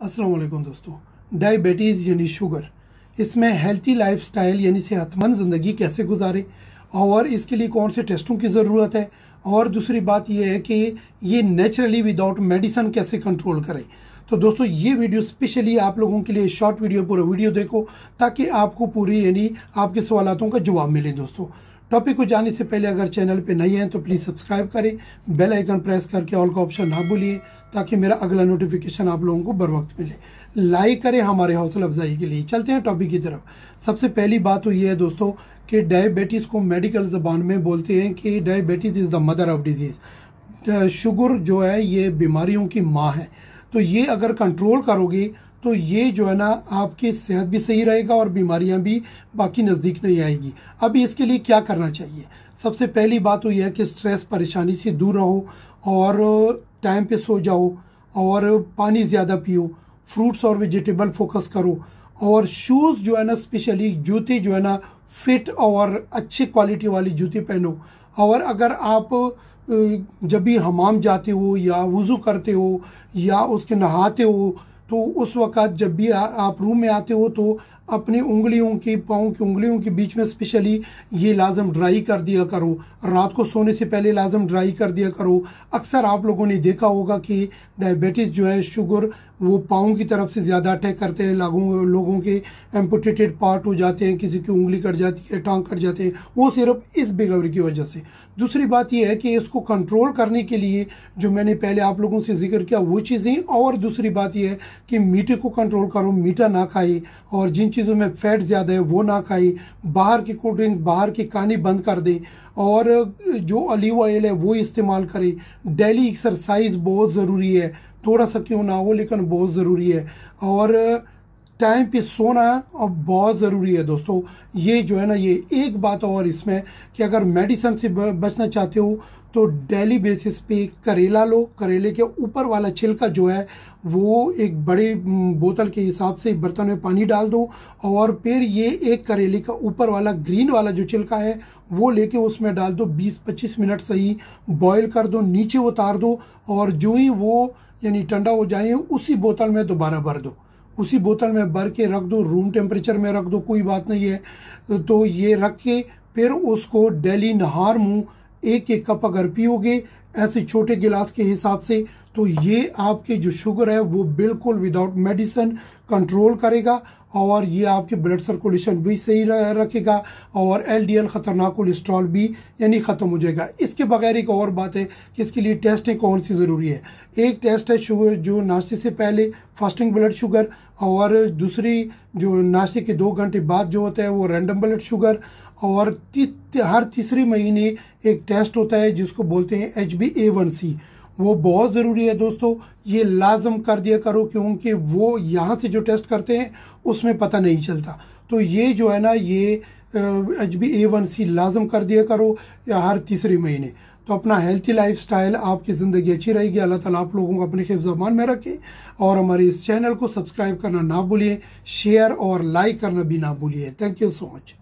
अस्सलाम वालेकुम दोस्तों। डायबिटीज़ यानी शुगर। इसमें हेल्थी लाइफस्टाइल यानी सेहतमंद ज़िंदगी कैसे गुजारें और इसके लिए कौन से टेस्टों की ज़रूरत है? और दूसरी बात यह है कि ये नेचुरली विदाउट मेडिसन कैसे कंट्रोल करें? तो दोस्तों, ये वीडियो स्पेशली आप लोगों के लिए शॉर्ट वीडियो पूरा वीडियो देखो, ताकि आपको पूरी यानी आपके सवालों का जवाब मिले दोस्तों। टॉपिक को जाने से पहले अगर चैनल पर नए हैं तो प्लीज़ सब्सक्राइब करें। बेल आइकन प्रेस करके ऑल का ऑप्शन ना भूलिए। ताकि मेरा अगला नोटिफिकेशन आप लोगों को बर वक्त मिले। लाइक करें हमारे हौसला अफजाई के लिए। चलते हैं टॉपिक की तरफ़। सबसे पहली बात तो ये है दोस्तों कि डायबिटीज़ को मेडिकल जबान में बोलते हैं कि diabetes is the mother of disease sugar जो है, ये बीमारियों की माँ है। तो ये अगर कंट्रोल करोगे तो ये जो है ना, आपकी सेहत भी सही रहेगा और बीमारियाँ भी बाकी नज़दीक नहीं आएगी। अभी इसके लिए क्या करना चाहिए? सबसे पहली बात तो यह है कि स्ट्रेस परेशानी से दूर रहो और टाइम पे सो जाओ और पानी ज़्यादा पियो फ्रूट्स और वेजिटेबल फोकस करो और शूज़ जो है ना स्पेशली जूते जो है ना फिट और अच्छी क्वालिटी वाली जूते पहनो। और अगर आप जब भी हमाम जाते हो या वज़ू करते हो या उसके नहाते हो तो उस वक़्त जब भी आ, आप रूम में आते हो तो अपनी उंगलियों की, पाँव की उंगलियों के बीच में स्पेशली ये लाजम ड्राई कर दिया करो। रात को सोने से पहले लाजम ड्राई कर दिया करो। अक्सर आप लोगों ने देखा होगा कि डायबिटीज़ जो है शुगर वो पाँव की तरफ़ से ज़्यादा अटैक करते हैं, लागों, लोगों के एम्पोटेटेड पार्ट हो जाते हैं, किसी की उंगली कट जाती है, टांग कट जाते हैं, वो सिर्फ़ इस बेगवरी की वजह से। दूसरी बात यह है कि इसको कंट्रोल करने के लिए जो मैंने पहले आप लोगों से ज़िक्र किया, वो चीज़ें और दूसरी बात यह है कि मीठे को कंट्रोल करो, मीठा ना खाए, और जिन चीज़ों में फैट ज़्यादा है, वो ना खाएँ, बाहर की कोल्ड ड्रिंक बाहर की कहानी बंद कर दें, और जो ऑलिव ऑयल है, वो इस्तेमाल करें। डेली एक्सरसाइज बहुत ज़रूरी है, थोड़ा सा क्यों ना हो, लेकिन बहुत ज़रूरी है। और टाइम पे सोना और बहुत ज़रूरी है दोस्तों। ये जो है ना, ये एक बात और इसमें कि अगर मेडिसन से बचना चाहते हो तो डेली बेसिस पे करेला लो। करेले के ऊपर वाला छिलका जो है, वो एक बड़े बोतल के हिसाब से बर्तन में पानी डाल दो और फिर ये एक करेले का ऊपर वाला ग्रीन वाला जो छिलका है, वो लेके उसमें डाल दो 20-25 मिनट सही। बॉईल कर दो, नीचे उतार दो और जो ही वो यानी ठंडा हो जाए, उसी बोतल में दोबारा भर दो। उसी बोतल में भर के रख दो रूम टेम्परेचर में रख दो, कोई बात नहीं है। तो ये रख के फिर उसको डेली नहार मुँह, एक एक कप अगर पियोगे ऐसे छोटे गिलास के हिसाब से तो ये आपके जो शुगर है वो बिल्कुल विदाउट मेडिसिन कंट्रोल करेगा। और ये आपके ब्लड सर्कुलेशन भी सही रखेगा और एलडीएल ख़तरनाक कोलेस्ट्रॉल भी यानी ख़त्म हो जाएगा। इसके बगैर एक और बात है कि इसके लिए टेस्टें कौन सी ज़रूरी है। एक टेस्ट है शुगर जो नाश्ते से पहले फास्टिंग ब्लड शुगर और दूसरी जो नाश्ते के दो घंटे बाद जो होता है वो रैंडम ब्लड शुगर और ती, हर तीसरे महीने एक टेस्ट होता है जिसको बोलते हैं H B A one C वो बहुत ज़रूरी है दोस्तों, ये लाजम कर दिया करो क्योंकि वो यहाँ से जो टेस्ट करते हैं, उसमें पता नहीं चलता। तो ये जो है ना, ये H B A one C लाजम कर दिया करो या हर तीसरे महीने। तो अपना हेल्थी लाइफ स्टाइल आपकी ज़िंदगी अच्छी रहेगी। अल्लाह ताला आप लोगों को अपने हिफ्ज़ ज़मान में रखें और हमारे इस चैनल को सब्सक्राइब करना ना भूलिए शेयर और लाइक करना भी ना भूलिए। Thank you so much